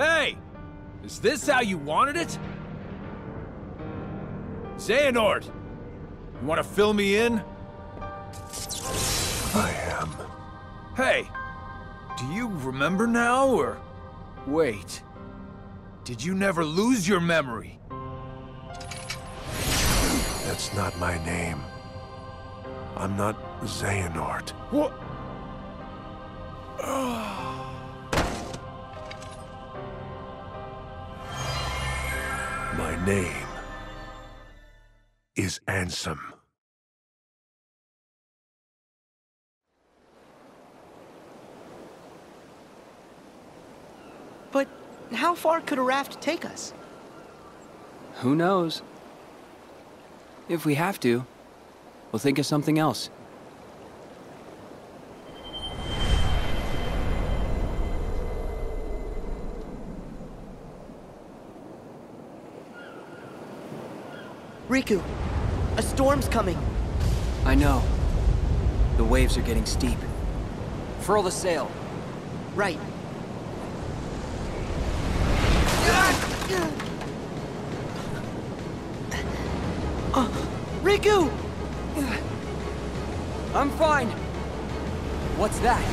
Hey! Is this how you wanted it? Xehanort! You want to fill me in? I am. Hey! Do you remember now, or... Wait. Did you never lose your memory? That's not my name. I'm not Xehanort. What? Ah. My name is Ansem. But how far could a raft take us? Who knows? If we have to, we'll think of something else. Riku, a storm's coming. I know. The waves are getting steep. Furl the sail. Right. Uh, Riku! I'm fine. What's that?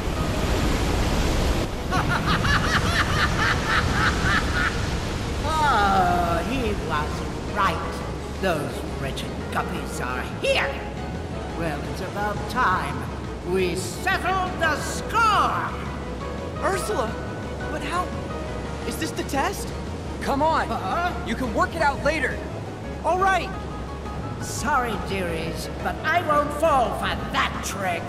Oh, he was right. Those wretched guppies are here. Well, it's about time we settled the score. Ursula! But how... Is this the test? Come on! Huh? You can work it out later! All right! Sorry, dearies, but I won't fall for that trick.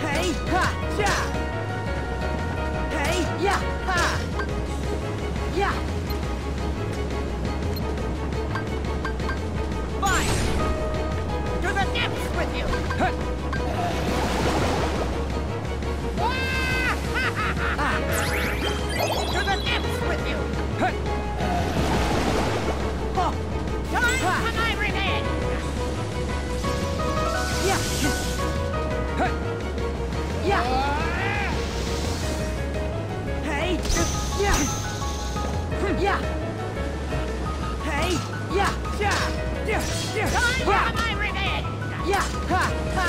Hey! Ha! Yeah! Hey! Yeah! Ha! Yeah! Fine. The with you. To ah, Yeah! Hey! Yeah! Yeah! Yeah! Yeah! Time for my revenge. Yeah! Ha! Ha!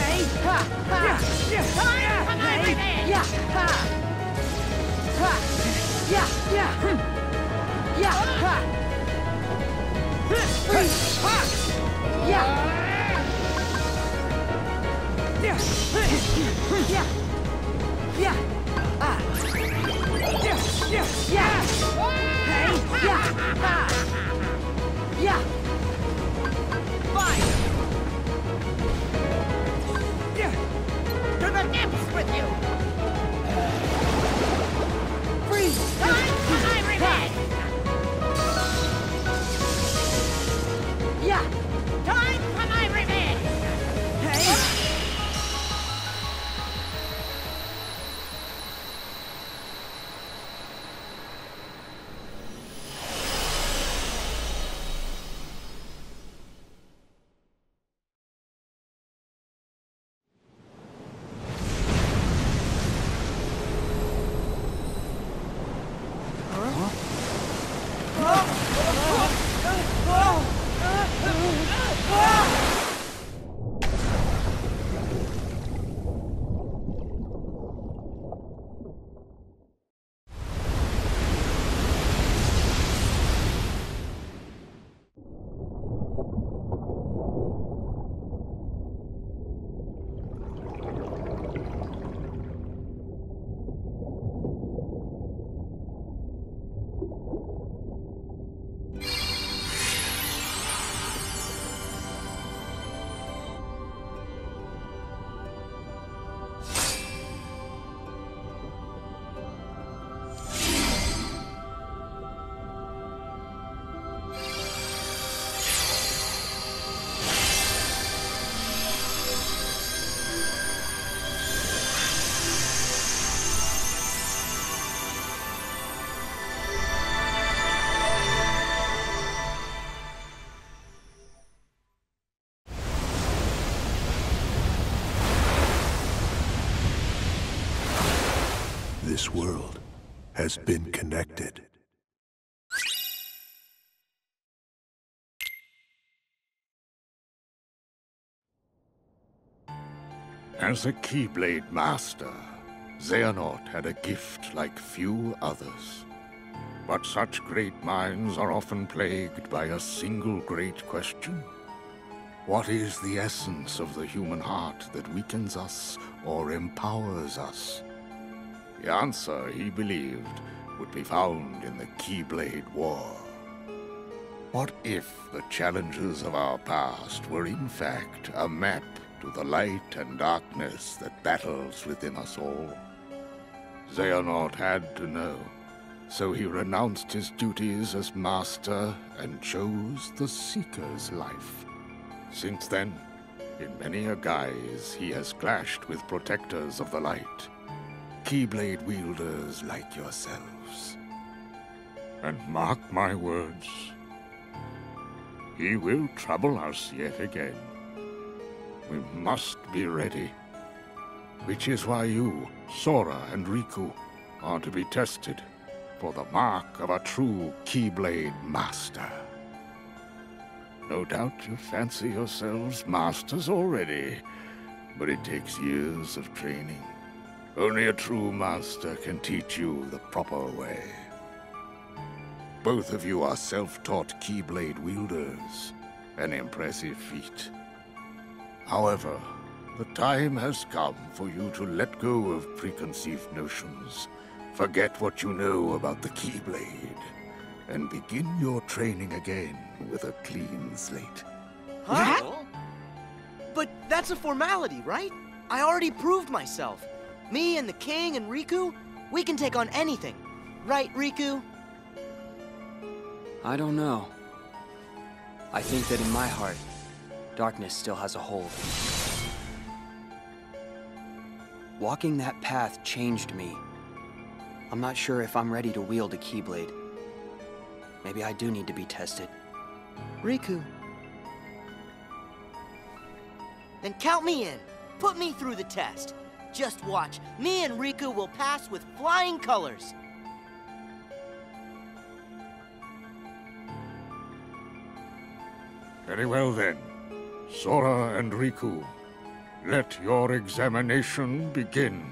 Hey! Ha! Ha! Yeah! Time for my Hey! revenge. Yeah! Ha! Ha! Yeah! Yeah! Hmm. Yeah! Ha! Yeah! Yeah! Yeah! Yeah! Ah! Yeah! Yeah! Yeah! Yeah! Yeah! The with you. Ah! This world has been connected. As a Keyblade Master, Xehanort had a gift like few others. But such great minds are often plagued by a single great question. What is the essence of the human heart that weakens us or empowers us? The answer, he believed, would be found in the Keyblade War. What if the challenges of our past were in fact a map to the light and darkness that battles within us all? Xehanort had to know, so he renounced his duties as master and chose the Seeker's life. Since then, in many a guise, he has clashed with protectors of the light, Keyblade wielders like yourselves. And mark my words, he will trouble us yet again. We must be ready. Which is why you, Sora and Riku, are to be tested for the mark of a true Keyblade Master. No doubt you fancy yourselves masters already, but it takes years of training. Only a true master can teach you the proper way. Both of you are self-taught Keyblade wielders, an impressive feat. However, the time has come for you to let go of preconceived notions, forget what you know about the Keyblade, and begin your training again with a clean slate. Huh? But that's a formality, right? I already proved myself. Me and the King and Riku, we can take on anything. Right, Riku? I don't know. I think that in my heart, darkness still has a hold. Walking that path changed me. I'm not sure if I'm ready to wield a Keyblade. Maybe I do need to be tested. Riku. Then count me in. Put me through the test. Just watch. Me and Riku will pass with flying colors. Very well then. Sora and Riku, let your examination begin.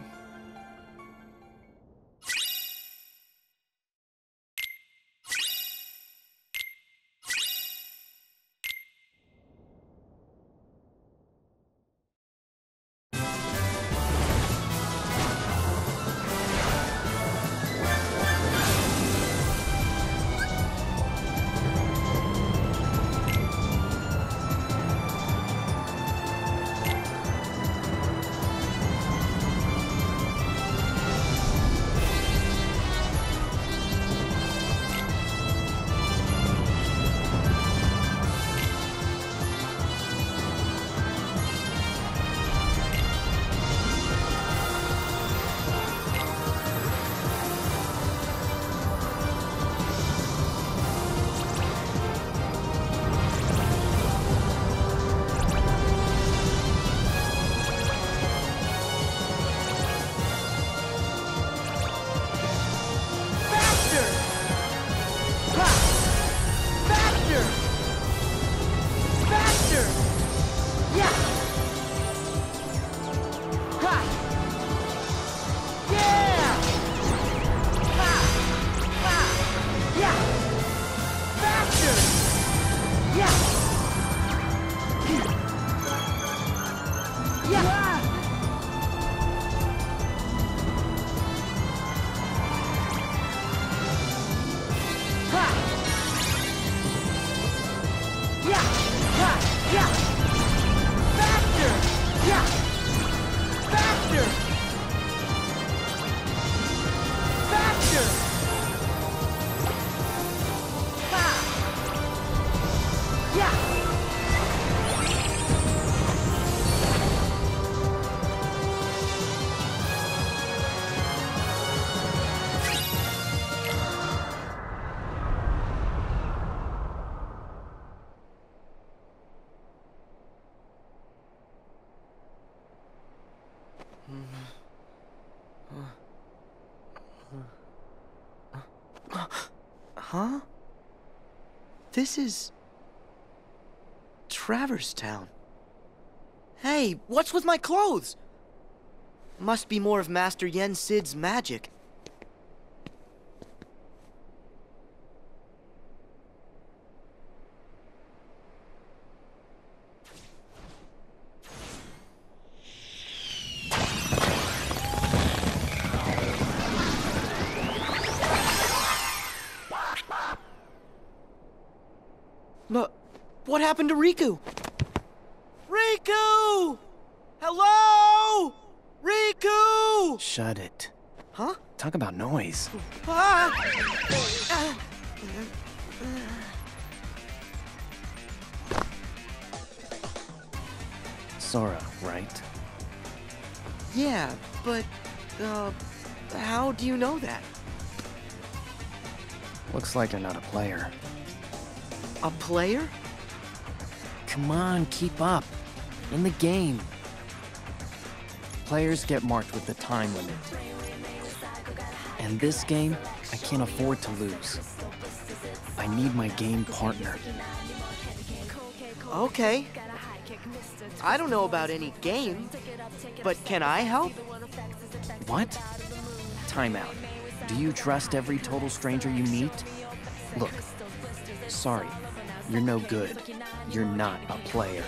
Huh? This is Traverse Town. Hey, what's with my clothes? Must be more of Master Yen Sid's magic. But what happened to Riku? Riku! Hello? Riku! Shut it. Huh? Talk about noise. Ah! Sora, right? Yeah, but, uh, how do you know that? Looks like you're not a player. A player? Come on, keep up. In the game. Players get marked with the time limit. And this game, I can't afford to lose. I need my game partner. Okay. I don't know about any game, but can I help? What? Timeout. Do you trust every total stranger you meet? Look, sorry, you're no good. You're not a player.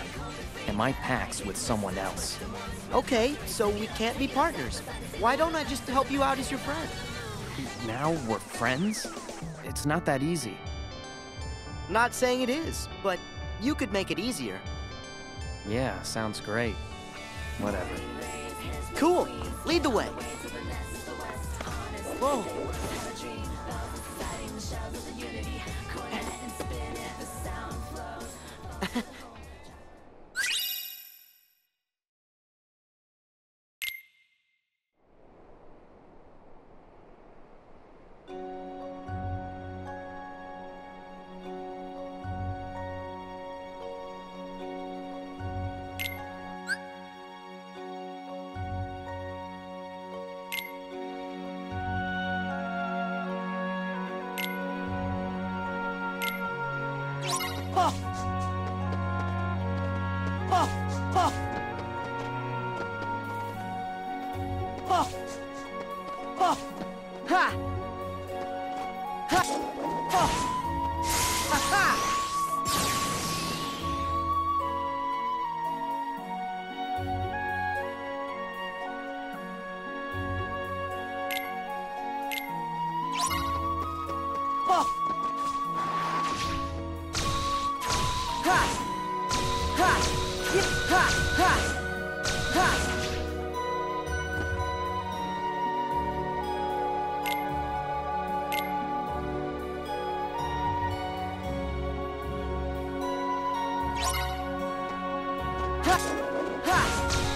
And my pack's with someone else. Okay, so we can't be partners. Why don't I just help you out as your friend? Now we're friends? It's not that easy. Not saying it is, but you could make it easier. Yeah, sounds great. Whatever. Cool. Lead the way. Whoa. 哈哈哈哈哈。Ha! Ha!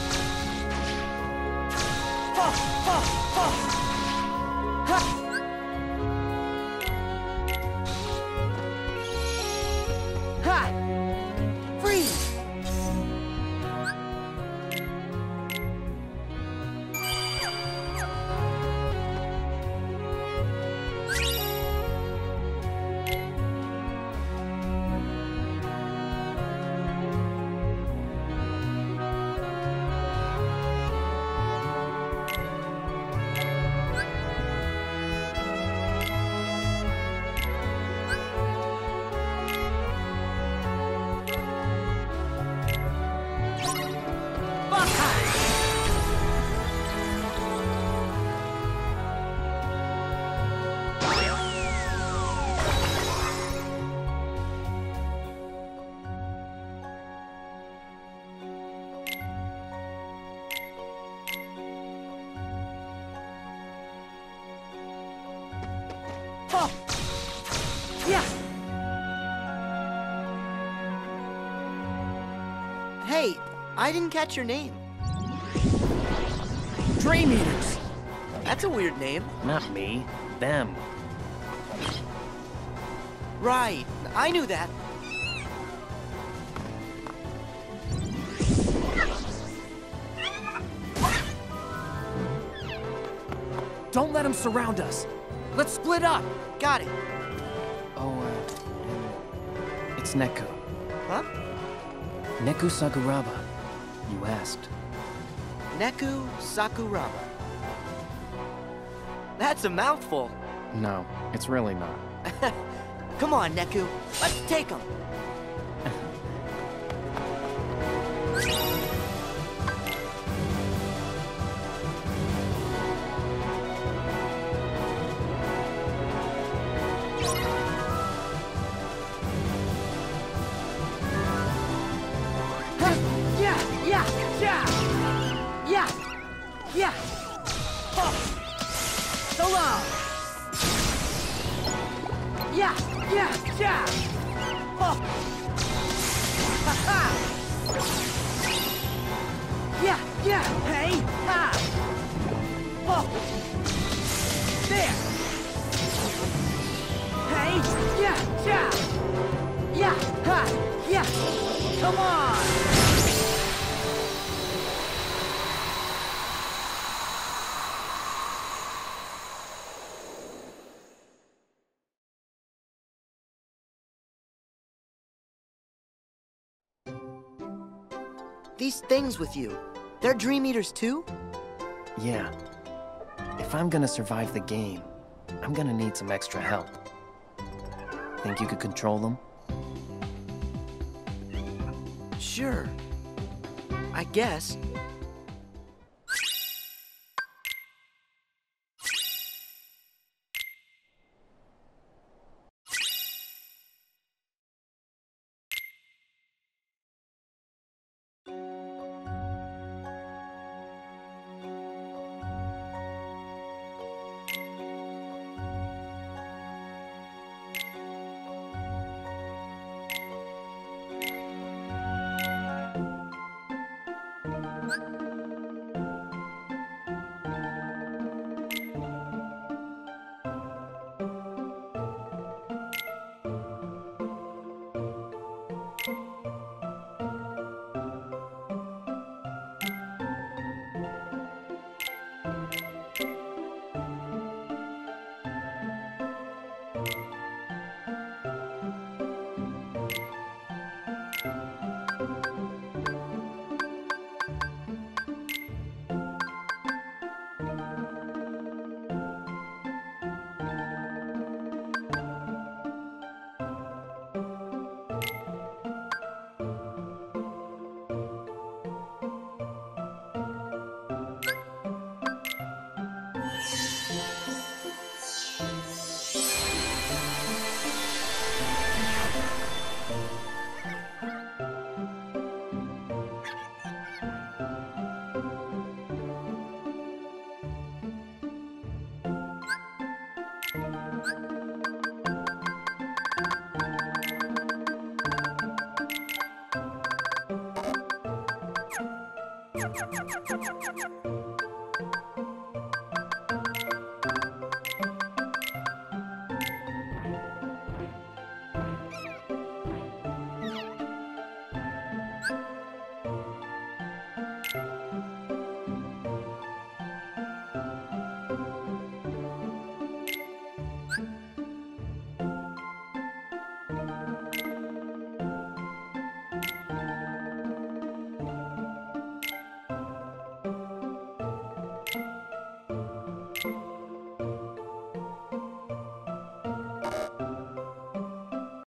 Hey, I didn't catch your name. Dream Eaters! That's a weird name. Not me. Them. Right, I knew that. Don't let them surround us. Let's split up. Got it. Oh. Uh, it's Neku. Huh? Neku Sakuraba. You asked. Neku Sakuraba. That's a mouthful. No, it's really not. Come on, Neku. Let's take him. Hey. There. Hey, yeah, yeah. Yeah, yeah. Come on. These things with you, they're Dream Eaters too? Yeah. If I'm gonna survive the game, I'm gonna need some extra help. Think you could control them? Sure. I guess.